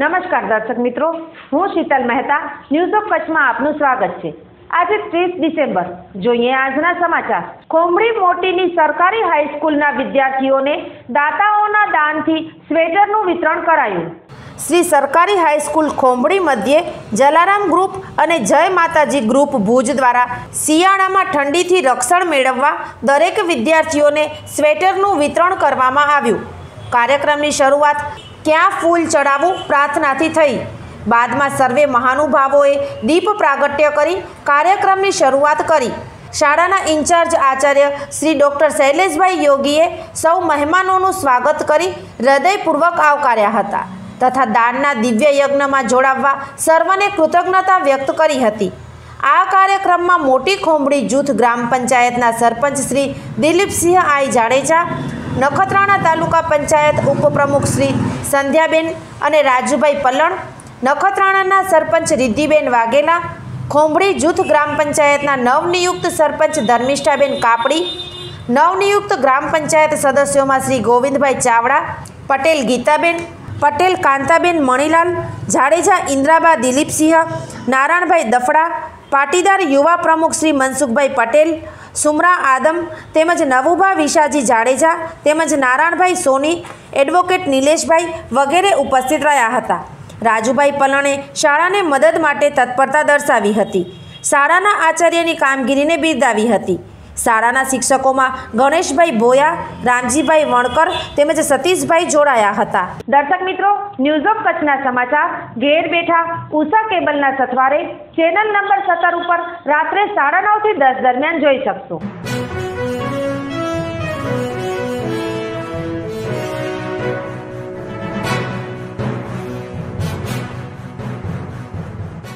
નમસ્કાર દર્શક મિત્રો, હું શીતલ મહેતા ન્યૂઝ ઓફ કચ્છમાં આપનું સ્વાગત છે. આજે ત્રીસ ડિસેમ્બર, જોઈએ આજના સમાચાર. ખોમડી મોટીની સરકારી હાઈસ્કૂલના વિદ્યાર્થીઓને દાતાઓના દાનથી સ્વેટરનું વિતરણ કરાયું. શ્રી સરકારી હાઈસ્કૂલ ખોંભડી મધ્યે જલારામ ગ્રુપ અને જય માતાજી ગ્રુપ ભુજ દ્વારા શિયાળામાં ઠંડીથી રક્ષણ મેળવવા દરેક વિદ્યાર્થીઓને સ્વેટરનું વિતરણ કરવામાં આવ્યું. કાર્યક્રમની શરૂઆત ક્યાં ફૂલ ચડાવવું પ્રાર્થનાથી થઈ. બાદમાં સર્વે મહાનુભાવોએ દીપ પ્રાગટ્ય કરી કાર્યક્રમની શરૂઆત કરી. શાળાના ઇન્ચાર્જ આચાર્ય શ્રી ડૉક્ટર શૈલેષભાઈ યોગીએ સૌ મહેમાનોનું સ્વાગત કરી હૃદયપૂર્વક આવકાર્યા હતા તથા દાનના દિવ્ય યજ્ઞમાં જોડાવવા સર્વને કૃતજ્ઞતા વ્યક્ત કરી હતી. આ કાર્યક્રમમાં મોટી ખોમડી જૂથ ગ્રામ પંચાયતના સરપંચ શ્રી દિલીપસિંહ આઈ જાડેજા નખત્રાણા તાલુકા પંચાયત ઉપપ્રમુખ શ્રી સંધ્યાબેન અને રાજુભાઈ પલણ, નખત્રાણાના સરપંચ રિદ્ધિબેન વાઘેલા, ખોંભળી જૂથ ગ્રામ પંચાયતના નવનિયુક્ત સરપંચ ધર્મિષ્ઠાબેન કાપડી, નવનિયુક્ત ગ્રામ પંચાયત સદસ્યોમાં શ્રી ગોવિંદભાઈ ચાવડા, પટેલ ગીતાબેન, પટેલ કાંતાબેન મણીલાલ, જાડેજા ઇન્દ્રાબા દિલીપસિંહ, નારાયણભાઈ દફડા પાટીદાર યુવા પ્રમુખ શ્રી મનસુખભાઈ પટેલ, સુમરા આદમ તેમજ નવુભા વિશાજી જાડેજા તેમજ નારાયણભાઈ સોની, એડવોકેટ નિલેશભાઈ વગેરે ઉપસ્થિત રહ્યા હતા. રાજુભાઈ પલણે શાળાને મદદ માટે તત્પરતા દર્શાવી હતી. શાળાના આચાર્યની કામગીરીને બિરદાવી હતી. શાળાના શિક્ષકોમાં ગણેશભાઈ ભોયા, રામજીભાઈ વણકર તેમજ સતીશભાઈ જોડાયા હતા. દર્શક મિત્રો, ન્યૂઝ ઓફ કચ્છના સમાચાર, ઘેર બેઠા ઉષા કેબલના સથવારે ચેનલ નંબર સત્તર ઉપર રાત્રે સાડા નવથી દસ દરમિયાન જોઈ શકશો.